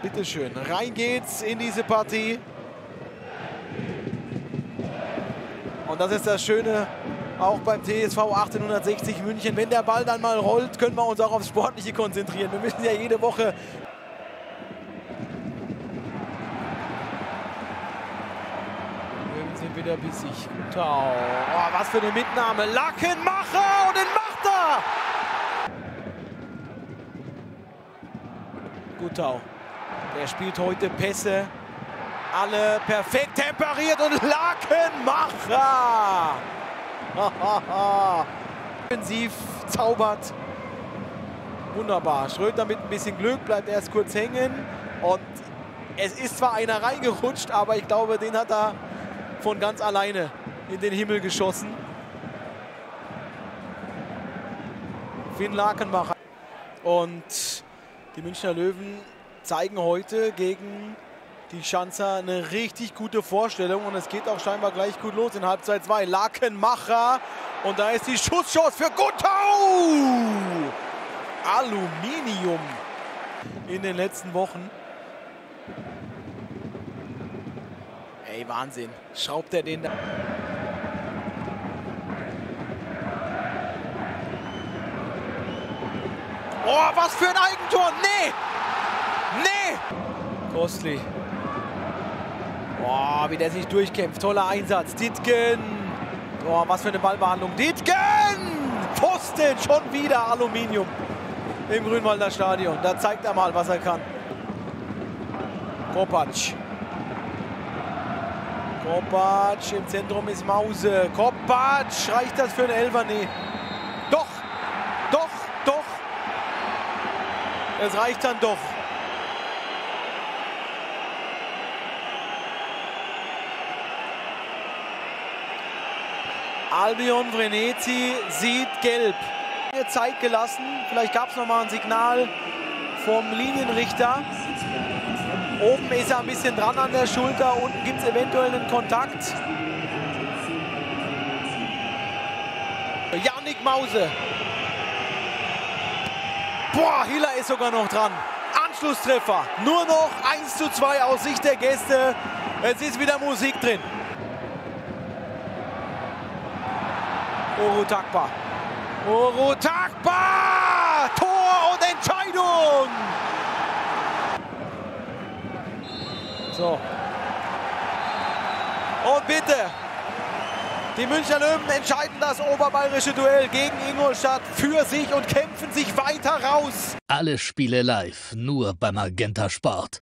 bitteschön. Rein geht's in diese Partie. Und das ist das Schöne auch beim TSV 1860 München. Wenn der Ball dann mal rollt, können wir uns auch aufs Sportliche konzentrieren. Wir müssen ja jede Woche Löwen sind wieder bissig. Tau. Oh, was für eine Mitnahme. Lackenmacher und den macht er! Gutau. Der spielt heute Pässe. Alle perfekt temperiert und Lakenmacher! Offensiv zaubert. Wunderbar. Schröter mit ein bisschen Glück bleibt erst kurz hängen. Und es ist zwar einer reingerutscht, aber ich glaube, den hat er von ganz alleine in den Himmel geschossen. Finn Lakenmacher. Und die Münchner Löwen zeigen heute gegen die Schanzer eine richtig gute Vorstellung und es geht auch scheinbar gleich gut los in Halbzeit 2. Lakenmacher und da ist die Schusschance für Guttau! Aluminium in den letzten Wochen. Ey, Wahnsinn. Schraubt er den da. Oh, was für ein Eigentor! Nee! Nee! Kostli. Oh, wie der sich durchkämpft. Toller Einsatz. Ditgen. Oh, was für eine Ballbehandlung. Ditgen! Pfosten, schon wieder Aluminium im Grünwalder Stadion. Da zeigt er mal, was er kann. Kopacz. Kopacz, im Zentrum ist Mause. Kopacz, reicht das für einen Elfer? Nee. Doch, doch, doch. Es reicht dann doch. Albion Vrenetzi sieht gelb. Zeit gelassen. Vielleicht gab es noch mal ein Signal vom Linienrichter. Oben ist er ein bisschen dran an der Schulter. Unten gibt es eventuell einen Kontakt. Janik Mause. Boah, Hiller ist sogar noch dran. Anschlusstreffer. Nur noch 1 zu 2 aus Sicht der Gäste. Es ist wieder Musik drin. Oro Takba. Oro Takba! Tor und Entscheidung! So. Und bitte. Die Münchner Löwen entscheiden das oberbayerische Duell gegen Ingolstadt für sich und kämpfen sich weiter raus. Alle Spiele live, nur beim Magenta Sport.